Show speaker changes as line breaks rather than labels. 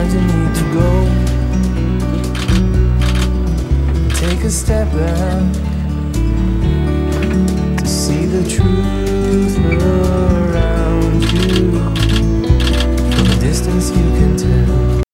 Sometimes you need to go. Take a step back